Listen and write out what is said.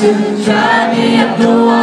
to drive me up the wall.